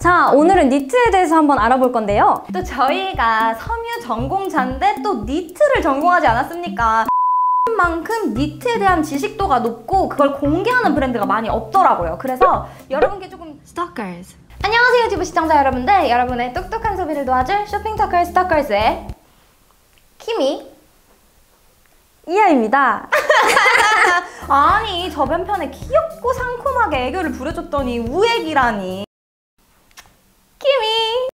자, 오늘은 니트에 대해서 한번 알아볼 건데요. 또 저희가 섬유 전공자인데 또 니트를 전공하지 않았습니까? 만큼 니트에 대한 지식도가 높고 그걸 공개하는 브랜드가 많이 없더라고요. 그래서 여러분께 조금 Stalkers. 안녕하세요 유튜브 시청자 여러분들 여러분의 똑똑한 소비를 도와줄 쇼핑 터커 스토커스의 키미 이하입니다. 아니 저변편에 귀엽고 상콤하게 애교를 부려줬더니 우애기라니 키미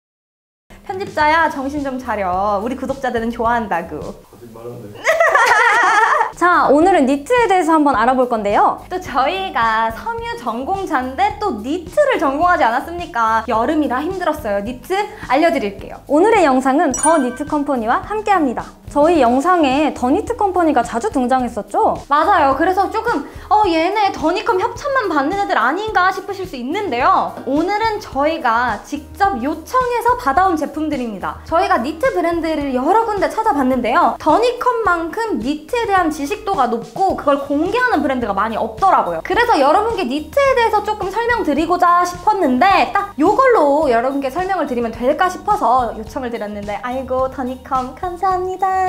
편집자야 정신 좀 차려 우리 구독자들은 좋아한다고 거짓말한데. 자, 오늘은 니트에 대해서 한번 알아볼 건데요. 또 저희가 섬유 전공자인데 또 니트를 전공하지 않았습니까? 여름이라 힘들었어요. 니트 알려드릴게요. 오늘의 영상은 더 니트 컴퍼니와 함께합니다. 저희 영상에 더 니트 컴퍼니가 자주 등장했었죠? 맞아요. 그래서 조금 어 얘네 더니컴 협찬만 받는 애들 아닌가 싶으실 수 있는데요. 오늘은 저희가 직접 요청해서 받아온 제품들입니다. 저희가 니트 브랜드를 여러 군데 찾아봤는데요. 더니컴만큼 니트에 대한 지식도가 높고 그걸 공개하는 브랜드가 많이 없더라고요. 그래서 여러분께 니트에 대해서 조금 설명드리고자 싶었는데 딱 요걸로 여러분께 설명을 드리면 될까 싶어서 요청을 드렸는데 아이고 더니컴 감사합니다.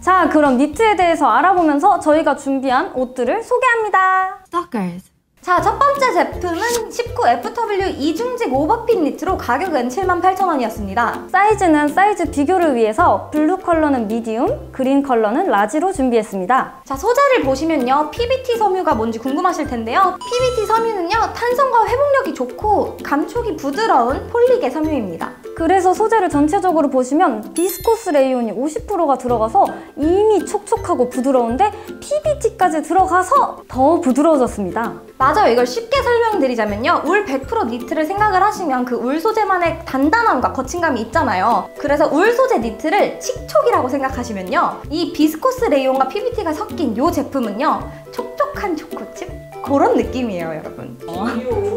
자, 그럼 니트에 대해서 알아보면서 저희가 준비한 옷들을 소개합니다. Stalkers. 자, 첫 번째 제품은 19FW 이중직 오버핏 니트로 가격은 78,000원이었습니다. 사이즈는 사이즈 비교를 위해서 블루 컬러는 medium, 그린 컬러는 large로 준비했습니다. 자, 소재를 보시면요. PBT 섬유가 뭔지 궁금하실 텐데요. PBT 섬유는요. 탄성과 회복력이 좋고 감촉이 부드러운 폴리계 섬유입니다. 그래서 소재를 전체적으로 보시면 비스코스 레이온이 50%가 들어가서 이미 촉촉하고 부드러운데 PBT까지 들어가서 더 부드러워졌습니다. 맞아요. 이걸 쉽게 설명드리자면요. 울 100% 니트를 생각을 하시면 그 울 소재만의 단단함과 거침감이 있잖아요. 그래서 울 소재 니트를 칙촉이라고 생각하시면요. 이 비스코스 레이온과 PBT가 섞인 이 제품은요. 촉촉한 초코칩? 그런 느낌이에요, 여러분.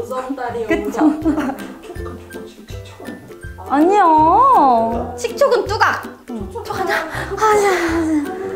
썸다리요. 그쵸? 아니요. 식촉은 뚜각! 촉하자.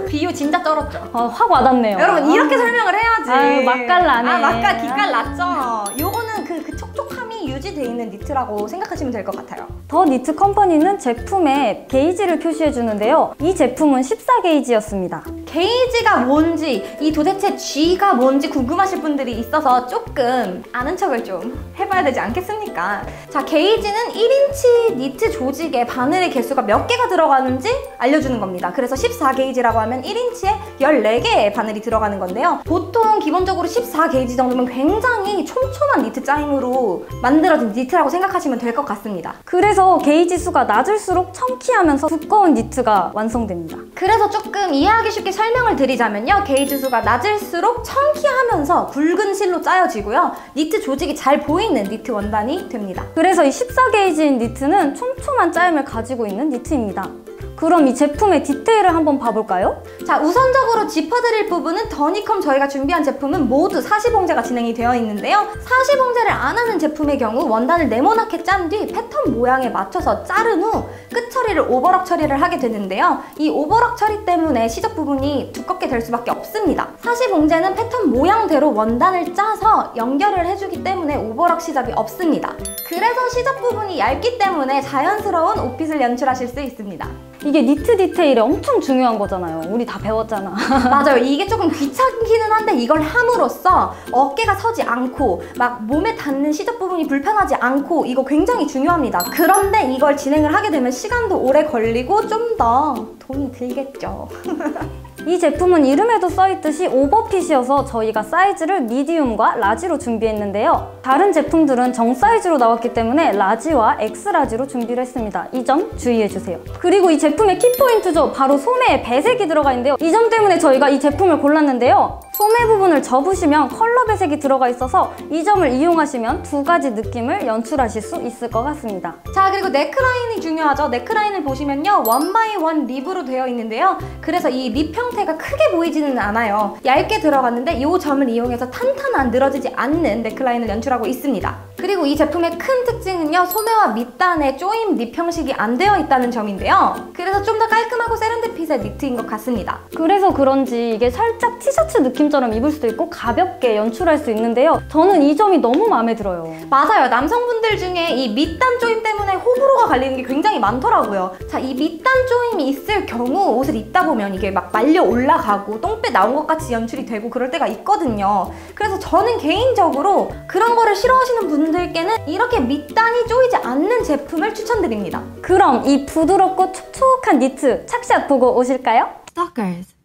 비유 진짜 쩔었죠? 아, 확 와닿네요. 여러분 이렇게 설명을 해야지. 아유, 맛깔 나네. 아 맛깔 기깔 났죠. 요거는 그, 그 촉촉함이 유지돼 있는 니트라고 생각하시면 될 것 같아요. 더 니트 컴퍼니는 제품에 게이지를 표시해 주는데요. 이 제품은 14게이지였습니다. 게이지가 뭔지 이 도대체 G가 뭔지 궁금하실 분들이 있어서 조금 아는 척을 좀 해봐야 되지 않겠습니까? 자 게이지는 1인치 니트 조직에 바늘의 개수가 몇 개가 들어가는지 알려주는 겁니다. 그래서 14게이지라고 하면 1인치에 14개의 바늘이 들어가는 건데요. 보통 기본적으로 14게이지 정도면 굉장히 촘촘한 니트 짜임으로 만들어진 니트라고 생각하시면 될 것 같습니다. 그래서 게이지 수가 낮을수록 chunky하면서 두꺼운 니트가 완성됩니다. 그래서 조금 이해하기 쉽게 설명을 드리자면요. 게이지 수가 낮을수록 chunky하면서 굵은 실로 짜여지고요. 니트 조직이 잘 보이는 니트 원단이 됩니다. 그래서 이 14게이지인 니트는 촘촘한 짜임을 가지고 있는 니트입니다. 그럼 이 제품의 디테일을 한번 봐볼까요? 자, 우선적으로 짚어드릴 부분은 더니컴 저희가 준비한 제품은 모두 사시봉제가 진행이 되어 있는데요. 사시봉제를 안 하는 제품의 경우 원단을 네모나게 짠 뒤 패턴 모양에 맞춰서 자른 후 끝 처리를 오버럭 처리를 하게 되는데요. 이 오버럭 처리 때문에 시접 부분이 두껍게 될 수밖에 없습니다. 사시봉제는 패턴 모양대로 원단을 짜서 연결을 해주기 때문에 오버럭 시접이 없습니다. 그래서 시접 부분이 얇기 때문에 자연스러운 옷fit을 연출하실 수 있습니다. 이게 니트 디테일이 엄청 중요한 거잖아요. 우리 다 배웠잖아. 맞아요. 이게 조금 귀찮기는 한데 이걸 함으로써 어깨가 서지 않고 막 몸에 닿는 시접 부분이 불편하지 않고 이거 굉장히 중요합니다. 그런데 이걸 진행을 하게 되면 시간도 오래 걸리고 좀 더 돈이 들겠죠. 이 제품은 이름에도 써있듯이 over fit이어서 저희가 사이즈를 medium과 large로 준비했는데요. 다른 제품들은 정 사이즈로 나왔기 때문에 large와 X-large로 준비를 했습니다. 이 점 주의해주세요. 그리고 이 제품의 키포인트죠. 바로 소매에 배색이 들어가 있는데요. 이 점 때문에 저희가 이 제품을 골랐는데요. 소매 부분을 접으시면 컬러 배색이 들어가 있어서 이 점을 이용하시면 두 가지 느낌을 연출하실 수 있을 것 같습니다. 자 그리고 네크라인이 중요하죠. 네크라인을 보시면요. one by one rib으로 되어 있는데요. 그래서 이 rib 형태가 크게 보이지는 않아요. 얇게 들어갔는데 이 점을 이용해서 탄탄한 늘어지지 않는 네크라인을 연출하고 있습니다. 그리고 이 제품의 큰 특징은요, 소매와 밑단에 조임 rib 형식이 안 되어 있다는 점인데요. 그래서 좀 더 깔끔하고 세련된 니트인 것 같습니다. 그래서 그런지 이게 살짝 티셔츠 느낌처럼 입을 수도 있고 가볍게 연출할 수 있는데요. 저는 이 점이 너무 마음에 들어요. 맞아요. 남성분들 중에 이 밑단 조임 때문에 호불호가 갈리는 게 굉장히 많더라고요. 자, 이 밑단 조임이 있을 경우 옷을 입다 보면 이게 막 말려 올라가고 똥배 나온 것 같이 연출이 되고 그럴 때가 있거든요. 그래서 저는 개인적으로 그런 거를 싫어하시는 분들 께는 이렇게 밑단이 조이지 않는 제품을 추천드립니다. 그럼 이 부드럽고 촉촉한 니트 착샷 보고 오실까요? Stalkers.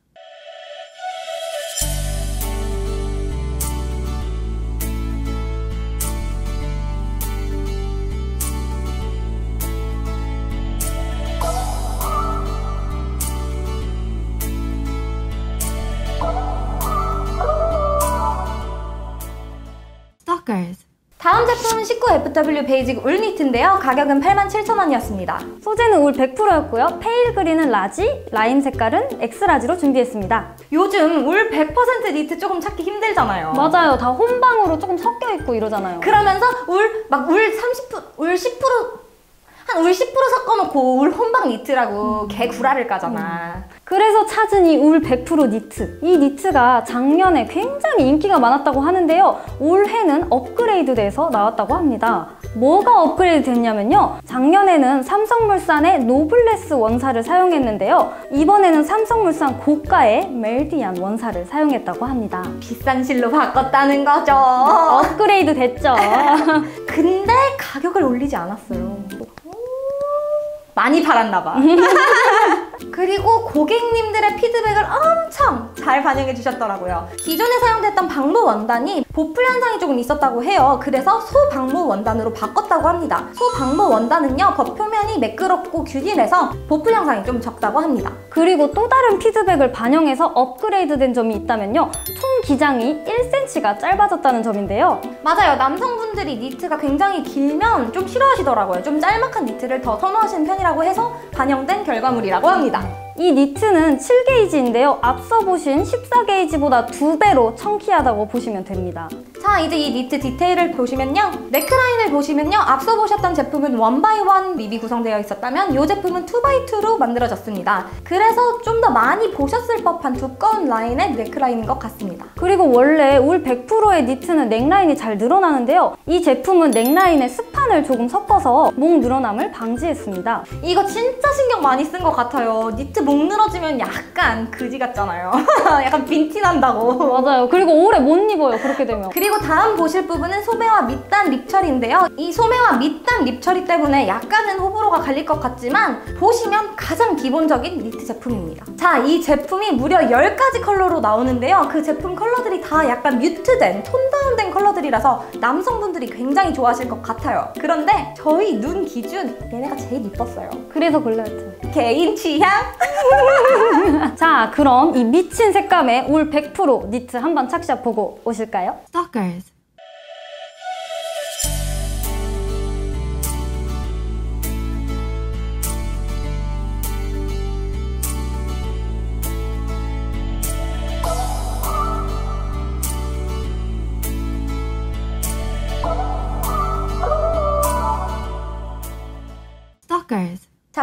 제품은 19FW basic 울 니트인데요. 가격은 87,000원이었습니다. 소재는 울 100%였고요. pale green은 large, 라임 색깔은 X-large로 준비했습니다. 요즘 울 100% 니트 조금 찾기 힘들잖아요. 맞아요. 다 혼방으로 조금 섞여 있고 이러잖아요. 그러면서 울, 막 울 30%, 울 10%, 한울 10% 섞어놓고 울 혼방 니트라고 개 구라를 까잖아. 그래서 찾은 이 울 100% 니트. 이 니트가 작년에 굉장히 인기가 많았다고 하는데요. 올해는 업그레이드 돼서 나왔다고 합니다. 뭐가 업그레이드 됐냐면요. 작년에는 삼성물산의 노블레스 원사를 사용했는데요. 이번에는 삼성물산 고가의 멜디안 원사를 사용했다고 합니다. 비싼 실로 바꿨다는 거죠. 업그레이드 됐죠. 근데 가격을 올리지 않았어요. 많이 팔았나 봐. 그리고 고객님들의 피드백을 엄청 잘 반영해 주셨더라고요. 기존에 사용됐던 방모 원단이 보풀 현상이 조금 있었다고 해요. 그래서 소방모 원단으로 바꿨다고 합니다. 소방모 원단은요, 겉표면이 매끄럽고 균일해서 보풀 현상이 좀 적다고 합니다. 그리고 또 다른 피드백을 반영해서 업그레이드 된 점이 있다면요. 총 기장이 1cm가 짧아졌다는 점인데요. 맞아요. 남성분들이 니트가 굉장히 길면 좀 싫어하시더라고요. 좀 짤막한 니트를 더 선호하시는 편이라고 해서 반영된 결과물이라고 합니다. 이 니트는 7게이지인데요. 앞서 보신 14게이지보다 두 배로 chunky하다고 보시면 됩니다. 자 이제 이 니트 디테일을 보시면요 네크라인을 보시면요 앞서 보셨던 제품은 one by one rib이 구성되어 있었다면 이 제품은 two by two로 만들어졌습니다 그래서 좀 더 많이 보셨을 법한 두꺼운 라인의 네크라인인 것 같습니다 그리고 원래 울 100%의 니트는 넥라인이 잘 늘어나는데요. 이 제품은 넥라인에 스판을 조금 섞어서 목 늘어남을 방지했습니다. 이거 진짜 신경 많이 쓴 것 같아요 니트 목 늘어지면 약간 그지 같잖아요 약간 빈티 난다고 맞아요. 그리고 오래 못 입어요. 그렇게 되면. 그리고 다음 보실 부분은 소매와 밑단 rib 처리인데요. 이 소매와 밑단 rib 처리 때문에 약간은 호불호가 갈릴 것 같지만 보시면 가장 기본적인 니트 제품입니다. 자, 이 제품이 무려 10가지 컬러로 나오는데요. 그 제품 컬러들이 다 약간 mute된, tone down된 컬러들이라서 남성분들이 굉장히 좋아하실 것 같아요. 그런데 저희 눈 기준 얘네가 제일 이뻤어요. 그래서 골라왔죠. 개인 취향? 자, 그럼 이 미친 색감의 울100% 니트 한번 착샷 보고 오실까요? Stalkers. stars.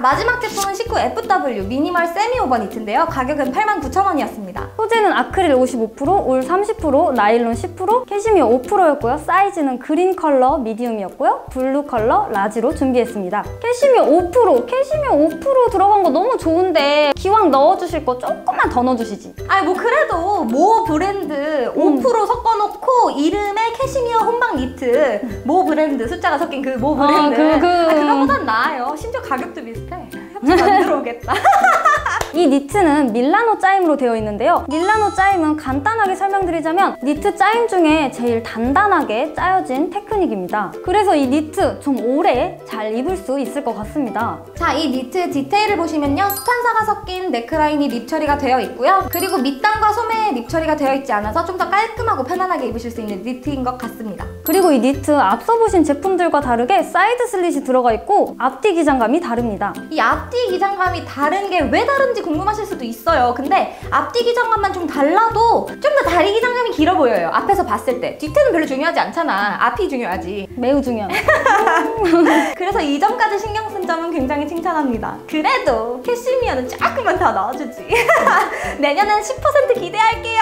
자 마지막 제품은 19FW minimal semi over 니트인데요. 가격은 89,000원이었습니다. 소재는 아크릴 55%, 울 30%, 나일론 10%, 캐시미어 5%였고요. 사이즈는 그린 컬러 medium이었고요. 블루 컬러 large로 준비했습니다. 캐시미어 5%, 캐시미어 5% 들어간 거 너무 좋은데 기왕 넣어주실 거 조금만 더 넣어주시지. 아니 뭐 그래도 모 브랜드 5% 섞어놓고 이름에 캐시미어 혼방 니트 모 브랜드 숫자가 섞인 그모 아, 브랜드 그, 그. 아, 그거보단 나아요. 심지어 가격도 비슷해. 안 들어오겠다. 이 니트는 밀라노 짜임으로 되어 있는데요. 밀라노 짜임은 간단하게 설명드리자면 니트 짜임 중에 제일 단단하게 짜여진 테크닉입니다. 그래서 이 니트 좀 오래 잘 입을 수 있을 것 같습니다. 자, 이 니트 디테일을 보시면요. 스판사가 섞인 네크라인이 rib 처리가 되어 있고요. 그리고 밑단과 소매에 rib 처리가 되어 있지 않아서 좀 더 깔끔하고 편안하게 입으실 수 있는 니트인 것 같습니다. 그리고 이 니트 앞서 보신 제품들과 다르게 사이드 슬릿이 들어가 있고 앞뒤 기장감이 다릅니다. 이 앞뒤 기장감이 다른 게 왜 다른지 궁금하실 수도 있어요. 근데 앞뒤 기장감만 좀 달라도 좀 더 다리 기장감이 길어 보여요. 앞에서 봤을 때. 뒤태는 별로 중요하지 않잖아. 앞이 중요하지. 매우 중요한. 그래서 이 점까지 신경 쓴 점은 굉장히 칭찬합니다. 그래도 캐시미어는 조금만 더 넣어주지. 내년엔 10% 기대할게요.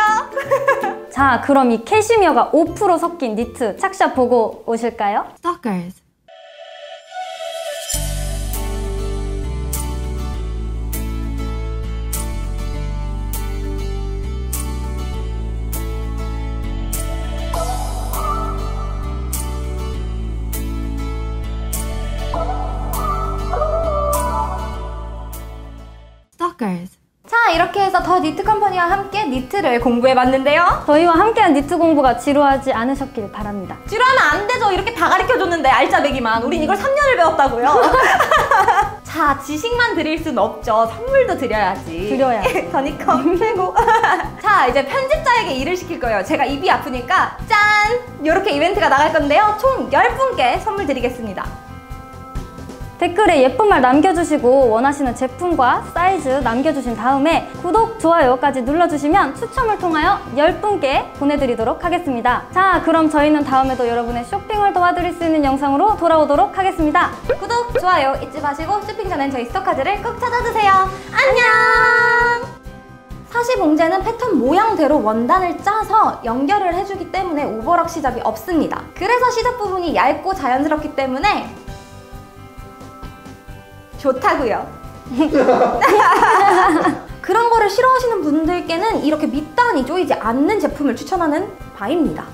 자, 그럼 이 캐시미어가 5% 섞인 니트 착샷 보고 오실까요? Stalkers. Stalkers. 자, 이렇게 해서 더 니트 컴퍼니와 함께 니트를 공부해봤는데요. 저희와 함께한 니트 공부가 지루하지 않으셨길 바랍니다. 지루하면 안 되죠. 이렇게 다 가르쳐줬는데 알짜배기만. 우린 이걸 3년을 배웠다고요. 자, 지식만 드릴 순 없죠. 선물도 드려야지. 드려야. 더니컴 최고. 자, 이제 편집자에게 일을 시킬 거예요. 제가 입이 아프니까 짠! 이렇게 이벤트가 나갈 건데요. 총 10분께 선물 드리겠습니다. 댓글에 예쁜 말 남겨주시고 원하시는 제품과 사이즈 남겨주신 다음에 구독, 좋아요까지 눌러주시면 추첨을 통하여 10분께 보내드리도록 하겠습니다. 자, 그럼 저희는 다음에도 여러분의 쇼핑을 도와드릴 수 있는 영상으로 돌아오도록 하겠습니다. 구독, 좋아요 잊지 마시고 쇼핑 전엔 저희 스토카즈를 꼭 찾아주세요. 안녕! 사시 봉제는 패턴 모양대로 원단을 짜서 연결을 해주기 때문에 오버럭 시접이 없습니다. 그래서 시접 부분이 얇고 자연스럽기 때문에 좋다고요. 그런 거를 싫어하시는 분들께는 이렇게 밑단이 조이지 않는 제품을 추천하는 바입니다.